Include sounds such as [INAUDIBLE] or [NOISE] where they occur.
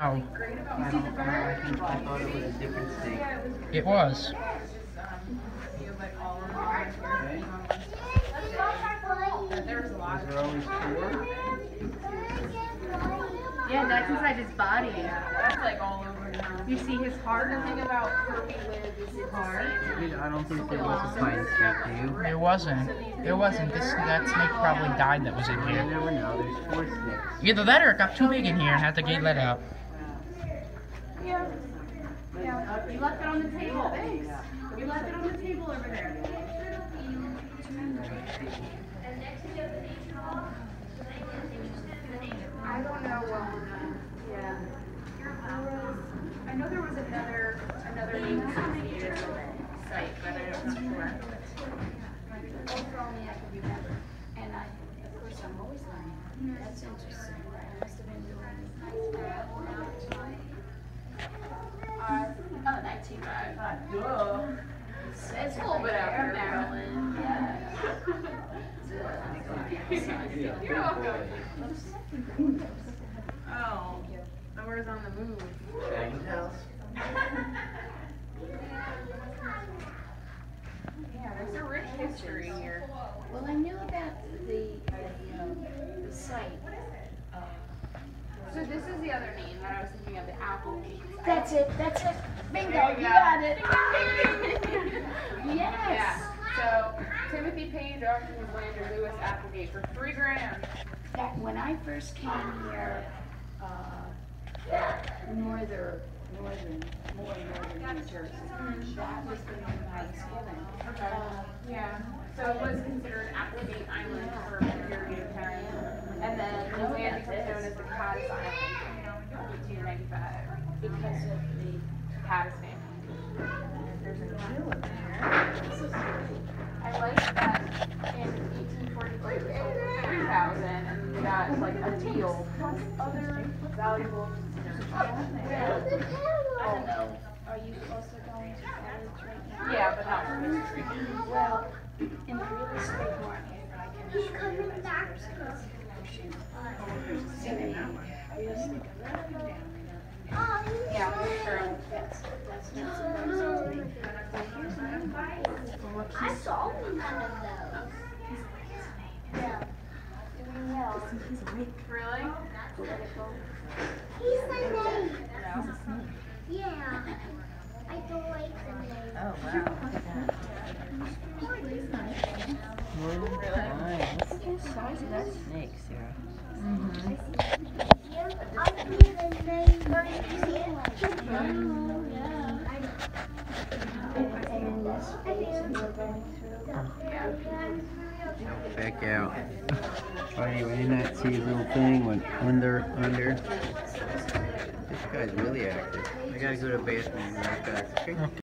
Oh, I don't know. I think I thought it was a different state. it was. Was there always four? Yeah, that's inside his body. That's like all over now. You see his heart? The thing about Kirby Live is his heart. I don't think there was a spine snake, do you? It wasn't. It wasn't. This that snake probably died that was in You here. never know. There's four snakes. Either that or it got too big in here and had to get let out. Yeah. Yeah. You left it on the table. Thanks. You left it on the table over there. I don't know, um, yeah. I know there was another, another site, but I don't know where. only I can remember. And I, of course, I'm always learning. That's interesting. I must have been doing. Uh, oh, nineteen ninety-five. Duh. Says a little bit after Maryland, yeah. You're welcome. Oh, Noah's on the move. Shaggy's house. Yeah, there's a rich history here. Well, I knew about the, the, um, the site. So this is the other name that I was thinking of, the Applegate. That's it, that's it. Bingo, There you you got it. [LAUGHS] Yeah, Yes. so Timothy Page auctioned his land to Lewis Applegate for three grand. That, when I first came here, uh, northern, northern, more northern New Jersey, that was the name I was given. Uh, Yeah, so it was considered Applegate Island for a period of time. And then the land becomes known as the Cattus Island in eighteen ninety-five. because of the, Cattus family. There's a new in there. I like that in eighteen forty-three, it was sold three thousand, and they got like a deal plus other valuable I are you also going to college right now? Yeah, but not for history. Well, in the real estate market, I can assure you as a person that's pushing, seventy, real estate, I saw one of those. Oh, yeah. Really? political. He's the name. Yeah. I don't like the name. Oh, wow. Nice. Look at the size of that snake, Sarah. Mm-hmm. Mm-hmm. I'll Back out. Funny, we did not see his little thing went under, under. This guy's really active. I gotta go to the bathroom. Right back. Okay?